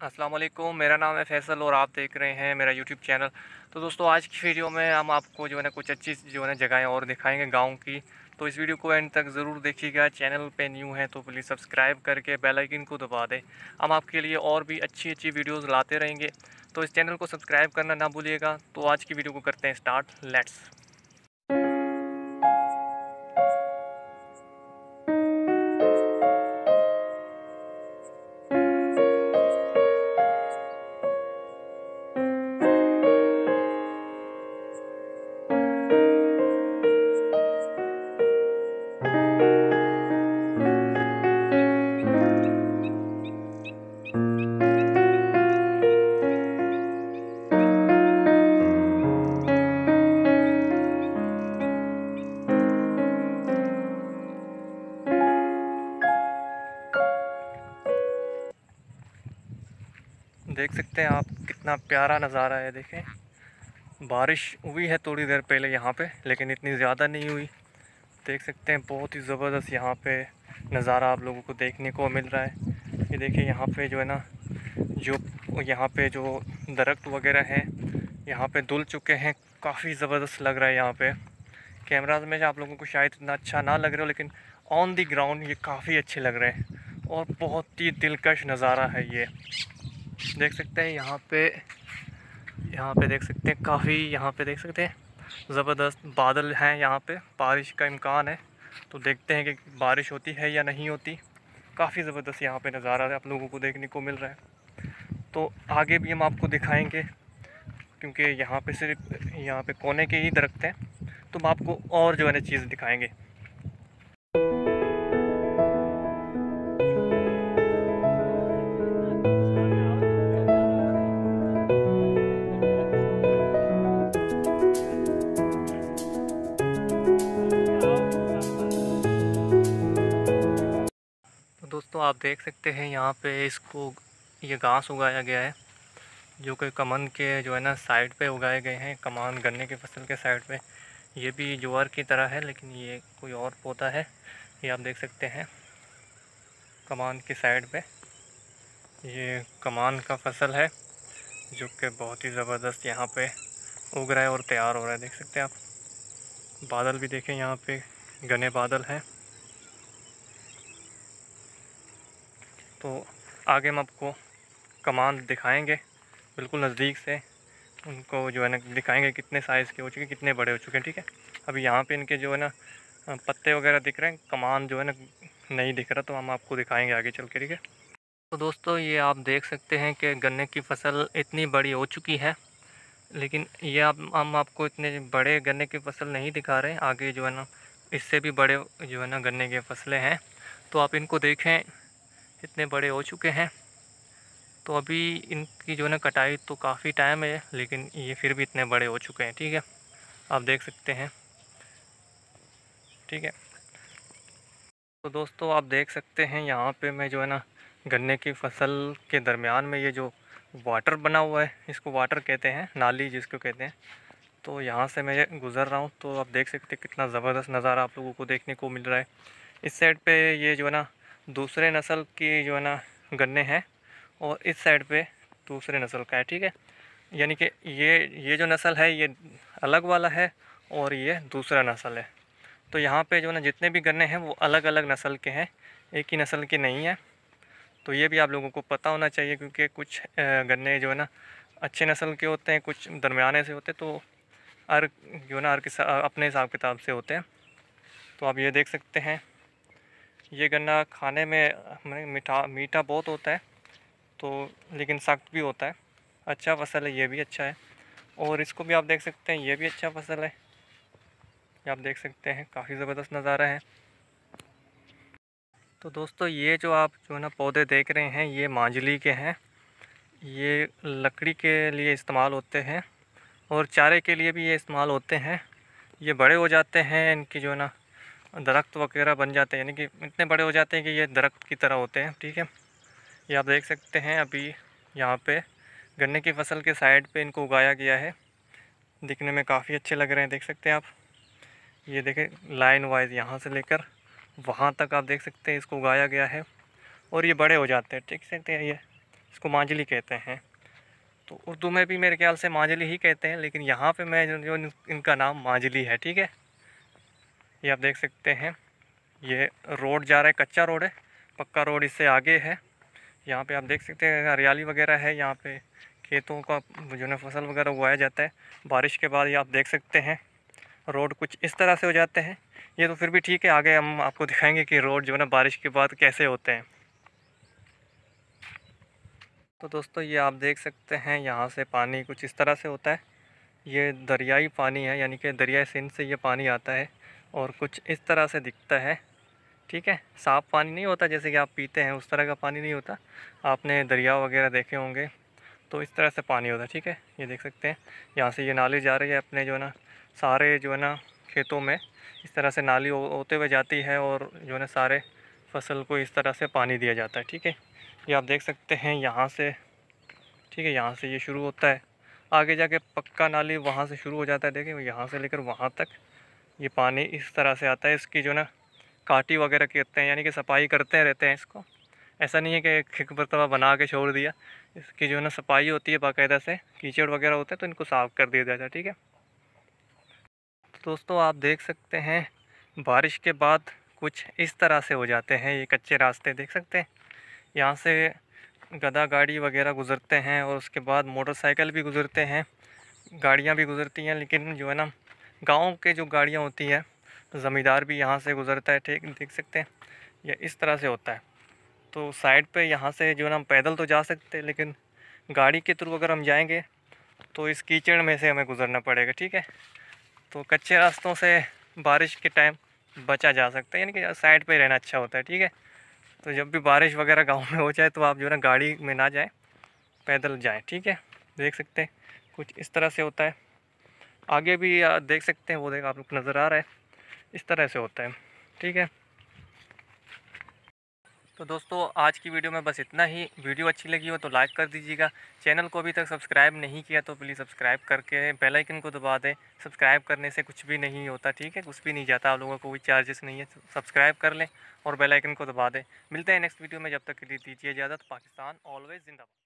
वालेकुम मेरा नाम है फैसल और आप देख रहे हैं मेरा यूट्यूब चैनल। तो दोस्तों, आज की वीडियो में हम आपको जो है ना कुछ अच्छी जो है ना जगहें और दिखाएँगे गाँव की। तो इस वीडियो को एंड तक ज़रूर देखिएगा। चैनल पे न्यू है तो प्लीज़ सब्सक्राइब करके बेल आइकन को दबा दें। हम आपके लिए और भी अच्छी अच्छी वीडियोज़ लाते रहेंगे। तो इस चैनल को सब्सक्राइब करना ना भूलिएगा। तो आज की वीडियो को करते हैं स्टार्ट। लेट्स देख सकते हैं आप कितना प्यारा नज़ारा है, देखें। बारिश हुई है थोड़ी देर पहले यहाँ पे, लेकिन इतनी ज़्यादा नहीं हुई। देख सकते हैं, बहुत ही ज़बरदस्त यहाँ पे नज़ारा आप लोगों को देखने को मिल रहा है। ये देखिए, यहाँ पे जो है ना, जो, यहाँ पे जो दरख्त वगैरह हैं, यहाँ पे धुल चुके हैं। काफ़ी ज़बरदस्त लग रहा है यहाँ पे। कैमराज में आप लोगों को शायद इतना अच्छा ना लग रहा हो, लेकिन ऑन दी ग्राउंड ये काफ़ी अच्छे लग रहे हैं। और बहुत ही दिलकश नज़ारा है ये। देख सकते हैं यहाँ पे यहाँ पे देख सकते हैं काफ़ी, यहाँ पे देख सकते हैं ज़बरदस्त बादल हैं यहाँ पे, बारिश का इम्कान है। तो देखते हैं कि बारिश होती है या नहीं होती। काफ़ी ज़बरदस्त यहाँ पे नज़ारा है, आप लोगों को देखने को मिल रहा है। तो आगे भी हम आपको दिखाएँगे, क्योंकि यहाँ पे सिर्फ़, यहाँ पे कोने के ही दरख्त हैं। तो हम आपको और जो है ना चीज़ दिखाएँगे। दोस्तों आप देख सकते हैं यहाँ पे इसको ये घास उगाया गया है, जो कि कमन के जो है ना साइड पे उगाए गए हैं, कमान गन्ने की फ़सल के साइड पे। ये भी ज्वार की तरह है, लेकिन ये कोई और पौधा है। ये आप देख सकते हैं कमान की साइड पे। ये कमान का फ़सल है, जो कि बहुत ही ज़बरदस्त यहाँ पे उग रहा है और तैयार हो रहा है, देख सकते हैं आप। बादल भी देखें यहाँ पे, घने बादल हैं। तो आगे हम आपको कमान दिखाएँगे। बिल्कुल नज़दीक से उनको जो है ना दिखाएँगे कितने साइज़ के हो चुके कितने बड़े हो चुके हैं, ठीक है? अभी यहाँ पे इनके जो है ना पत्ते वगैरह दिख रहे हैं कमान जो है ना नहीं दिख रहा तो हम आपको दिखाएँगे आगे चल के, ठीक है? तो दोस्तों, ये आप देख सकते हैं कि गन्ने की फ़सल इतनी बड़ी हो चुकी है, लेकिन ये आप, हम आपको इतने बड़े गन्ने की फ़सल नहीं दिखा रहे आगे जो है ना, इससे भी बड़े जो है ना गन्ने की फ़सलें हैं। तो आप इनको देखें इतने बड़े हो चुके हैं। तो अभी इनकी जो है ना कटाई तो काफ़ी टाइम है, लेकिन ये फिर भी इतने बड़े हो चुके हैं, ठीक है? आप देख सकते हैं। ठीक है। तो दोस्तों, आप देख सकते हैं यहाँ पे मैं जो है ना गन्ने की फ़सल के दरमियान में ये जो वाटर बना हुआ है, इसको वाटर कहते हैं, नाली जिसको कहते हैं। तो यहाँ से मैं गुज़र रहा हूँ तो आप देख सकते हैं कितना ज़बरदस्त नज़ारा आप लोगों को देखने को मिल रहा है। इस साइड पे ये जो है ना दूसरे नस्ल की जो है ना गन्ने हैं और इस साइड पे दूसरे नस्ल का है, ठीक है? यानी कि ये ये जो नस्ल है, ये अलग वाला है और ये दूसरा नस्ल है। तो यहाँ पे जो ना जितने भी गन्ने हैं, वो अलग अलग नस्ल के हैं, एक ही नस्ल के नहीं हैं। तो ये भी आप लोगों को पता होना चाहिए क्योंकि कुछ गन्ने जो है ना अच्छे नस्ल के होते हैं, कुछ दरमियाने से होते हैं तो हर, जो ना हर अपने हिसाब किताब से होते हैं। तो आप ये देख सकते हैं। ये गन्ना खाने में मीठा मीठा बहुत होता है तो लेकिन सख्त भी होता है। अच्छा फ़सल है, ये भी अच्छा है। और इसको भी आप देख सकते हैं, ये भी अच्छा फ़सल है। ये आप देख सकते हैं, काफ़ी ज़बरदस्त नज़ारा है। तो दोस्तों, ये जो आप जो है ना पौधे देख रहे हैं, ये मांझली के हैं। ये लकड़ी के लिए इस्तेमाल होते हैं, और चारे के लिए भी ये इस्तेमाल होते हैं। ये बड़े हो जाते हैं, इनकी जो है ना दरख्त वगैरह बन जाते हैं, यानी कि इतने बड़े हो जाते हैं कि ये दरख्त की तरह होते हैं, ठीक है? ये आप देख सकते हैं अभी यहाँ पे गन्ने की फ़सल के साइड पे इनको उगाया गया है। दिखने में काफ़ी अच्छे लग रहे हैं, देख सकते हैं आप। ये देखें, लाइन वाइज यहाँ से लेकर वहाँ तक आप देख सकते हैं इसको उगाया गया है। और ये बड़े हो जाते हैं, ठीक सकते हैं ये? इसको मांझली कहते हैं। तो उर्दू में भी मेरे ख्याल से मांझली ही कहते हैं, लेकिन यहाँ पे मैं जो इनका नाम मांझली है, ठीक है? ये आप देख सकते हैं, ये रोड जा रहा है, कच्चा रोड है, पक्का रोड इससे आगे है। यहाँ पे आप देख सकते हैं, हरियाली वगैरह है, यहाँ पे खेतों का जो है फ़सल वगैरह उगाया जाता है। बारिश के बाद ये आप देख सकते हैं, रोड कुछ इस तरह से हो जाते हैं। ये तो फिर भी ठीक है, आगे हम आपको दिखाएँगे कि रोड जो है ना बारिश के बाद कैसे होते हैं। तो दोस्तों, ये आप देख सकते हैं, यहाँ से पानी कुछ इस तरह से होता है। ये दरियाई पानी है, यानी कि दरियाई सिंध से ये पानी आता है। और कुछ इस तरह से दिखता है, ठीक है? साफ़ पानी नहीं होता जैसे कि आप पीते हैं, उस तरह का पानी नहीं होता। आपने दरिया वगैरह देखे होंगे तो इस तरह से पानी होता है, ठीक है? ये देख सकते हैं, यहाँ से ये नाली जा रही है अपने जो है ना, सारे जो है ना खेतों में, इस तरह से नाली होते हुए जाती है और जो है ना सारे फ़सल को इस तरह से पानी दिया जाता है, ठीक है? ये आप देख सकते हैं, यहाँ से, ठीक है, यहाँ से ये शुरू होता है। आगे जाके पक्का नाली वहाँ से शुरू हो जाता है, देखिए, यहाँ से लेकर वहाँ तक। ये पानी इस तरह से आता है, इसकी जो ना काटी वगैरह करते हैं, यानी कि सफ़ाई करते रहते हैं इसको। ऐसा नहीं है कि खिक बर्तवा बना के छोड़ दिया। इसकी जो है ना सफ़ाई होती है बाकायदा से, कीचड़ वगैरह होते हैं तो इनको साफ़ कर दिया जाता है, ठीक है? दोस्तों, आप देख सकते हैं, बारिश के बाद कुछ इस तरह से हो जाते हैं, ये कच्चे रास्ते देख सकते हैं। यहाँ से गदा गाड़ी वगैरह गुज़रते हैं और उसके बाद मोटरसाइकिल भी गुज़रते हैं, गाड़ियाँ भी गुज़रती हैं, लेकिन जो है ना गाँव के जो गाड़ियाँ होती हैं, ज़मींदार भी यहाँ से गुज़रता है, ठीक, देख सकते हैं, ये इस तरह से होता है। तो साइड पे यहाँ से जो है ना, हम पैदल तो जा सकते हैं, लेकिन गाड़ी के थ्रू अगर हम जाएँगे तो इस कीचड़ में से हमें गुज़रना पड़ेगा, ठीक है? तो कच्चे रास्तों से बारिश के टाइम बचा जा सकता है, यानी कि साइड पे रहना अच्छा होता है, ठीक है? तो जब भी बारिश वगैरह गाँव में हो जाए तो आप जो है ना, गाड़ी में ना जाएँ, पैदल जाएँ, ठीक है? देख सकते हैं, कुछ इस तरह से होता है। आगे भी देख सकते हैं, वो देख, आप लोग नज़र आ रहा है। इस तरह से होता है, ठीक है? तो दोस्तों, आज की वीडियो में बस इतना ही। वीडियो अच्छी लगी हो तो लाइक कर दीजिएगा। चैनल को अभी तक सब्सक्राइब नहीं किया तो प्लीज़ सब्सक्राइब करके बेल आइकन को दबा दें। सब्सक्राइब करने से कुछ भी नहीं होता, ठीक है? कुछ भी नहीं जाता, आप लोगों को कोई चार्जेस नहीं है। सब्सक्राइब कर लें और बेल आइकन को दबा दें। मिलते हैं नेक्स्ट वीडियो में। जब तक के लिए दीजिए इजाज़त। पाकिस्तान ऑलवेज जिंदाबाद।